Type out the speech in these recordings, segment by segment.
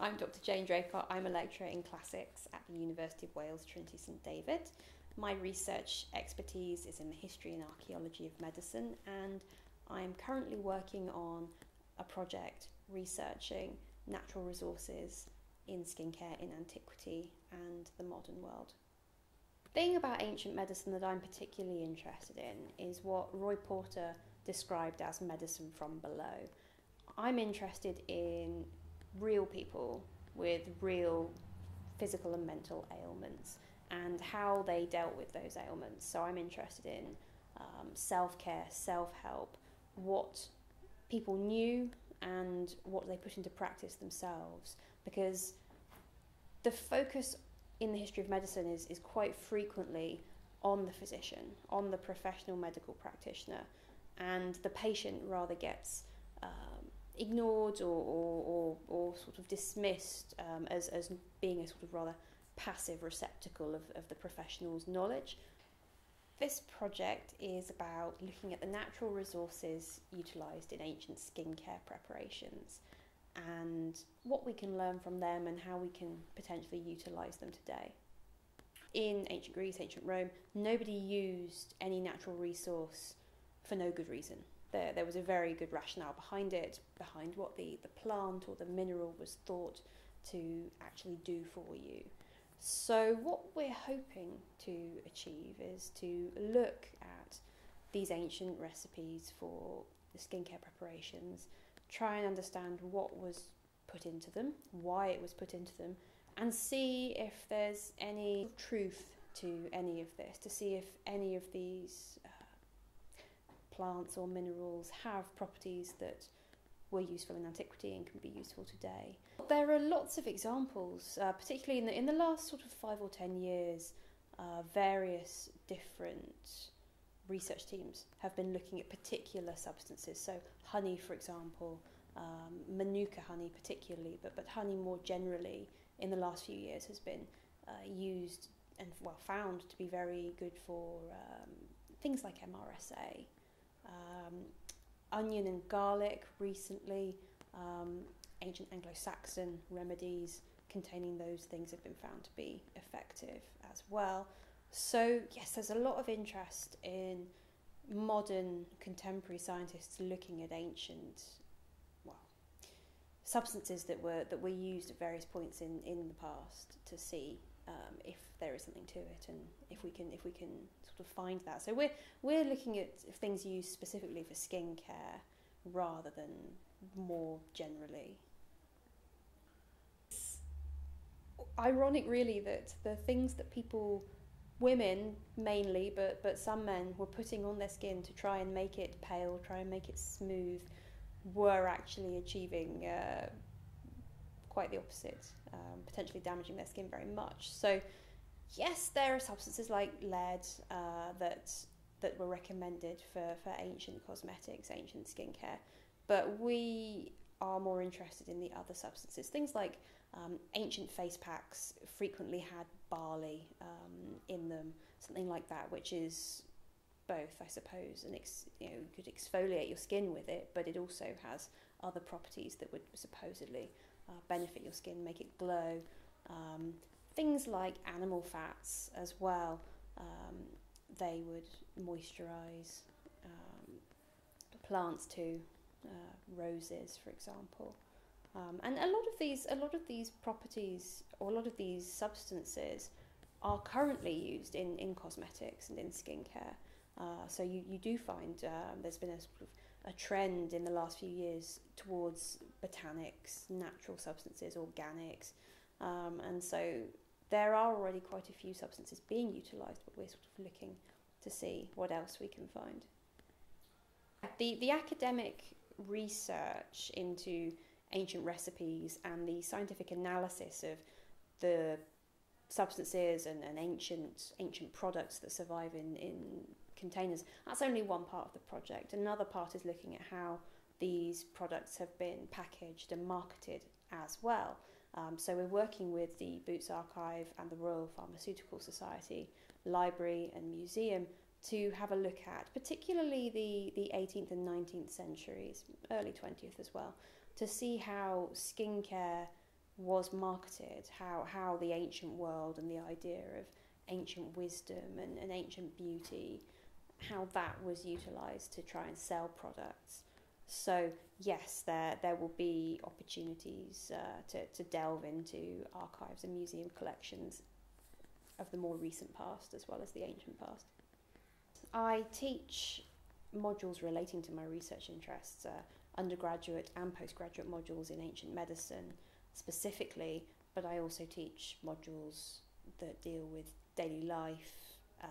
I'm Dr. Jane Draycott. I'm a lecturer in classics at the University of Wales, Trinity St David. My research expertise is in the history and archaeology of medicine, and I am currently working on a project researching natural resources in skincare in antiquity and the modern world. Thing about ancient medicine that I'm particularly interested in is what Roy Porter described as medicine from below. I'm interested in real people with real physical and mental ailments and how they dealt with those ailments. So I'm interested in um, self care, self help, what people knew and what they put into practice themselves. Because the focus in the history of medicine is, is quite frequently on the physician, on the professional medical practitioner, and the patient rather gets um, ignored or, or, or, or, sort of dismissed um, as, as being a sort of rather passive receptacle of, of the professional's knowledge. This project is about looking at the natural resources utilised in ancient skincare preparations and what we can learn from them and how we can potentially utilise them today. In ancient Greece, ancient Rome, nobody used any natural resource for no good reason. There, there was a very good rationale behind it, behind what the, the plant or the mineral was thought to actually do for you. So, what we're hoping to achieve is to look at these ancient recipes for the skincare preparations, try and understand what was put into them, why it was put into them, and see if there's any truth to any of this, to see if any of these uh, plants or minerals have properties that were useful in antiquity and can be useful today. There are lots of examples, uh, particularly in the, in the last sort of five or ten years, uh, various different research teams have been looking at particular substances. So, honey, for example, um, Manuka honey, particularly, but, but honey more generally in the last few years has been uh, used and well found to be very good for um, things like MRSA. Um, onion and garlic recently, um, ancient Anglo Saxon remedies containing those things have been found to be effective as well. So, yes, there's a lot of interest in modern contemporary scientists looking at ancient well substances that were that were used at various points in, in the past to see um, if there is something to it and if we can if we can sort of find that. So we're we're looking at things used specifically for skincare rather than more generally. It's ironic really that the things that people women mainly but but some men were putting on their skin to try and make it pale, try and make it smooth were actually achieving uh, quite the opposite, um, potentially damaging their skin very much. So, yes, there are substances like lead uh, that that were recommended for, for ancient cosmetics, ancient skincare, but we are more interested in the other substances. Things like um, ancient face packs frequently had barley um, in them, something like that, which is both, I suppose, and ex- you know, could exfoliate your skin with it, but it also has other properties that would supposedly uh, benefit your skin, make it glow. Um, things like animal fats as well, um, they would moisturize um, plants too, uh, roses, for example. Um, and a lot of these, a lot of these properties, or a lot of these substances, are currently used in, in cosmetics and in skincare. Uh, so you, you do find um, there's been a sort of a trend in the last few years towards botanics, natural substances, organics, um, and so there are already quite a few substances being utilised, but we're sort of looking to see what else we can find. The, the academic research into ancient recipes and the scientific analysis of the substances and, and ancient ancient products that survive in, in containers. That's only one part of the project. Another part is looking at how these products have been packaged and marketed as well. Um, so we're working with the Boots Archive and the Royal Pharmaceutical Society Library and Museum to have a look at, particularly the, the 18th and 19th centuries, early 20th as well, to see how skincare was marketed, how, how the ancient world and the idea of ancient wisdom and, and ancient beauty, how that was utilised to try and sell products. So yes, there there will be opportunities uh, to to delve into archives and museum collections of the more recent past as well as the ancient past. I teach modules relating to my research interests, uh, undergraduate and postgraduate modules in ancient medicine specifically, but I also teach modules that deal with daily life, uh,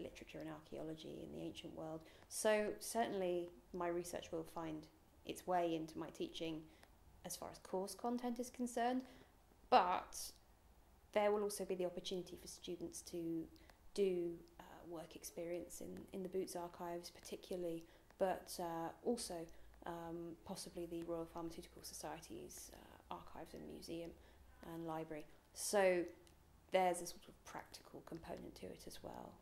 literature and archaeology in the ancient world. So certainly my research will find its way into my teaching as far as course content is concerned, but there will also be the opportunity for students to do uh, work experience in, in the Boots archives particularly, but uh, also um, possibly the Royal Pharmaceutical Society's uh, archives and museum and library. So there's a sort of practical component to it as well.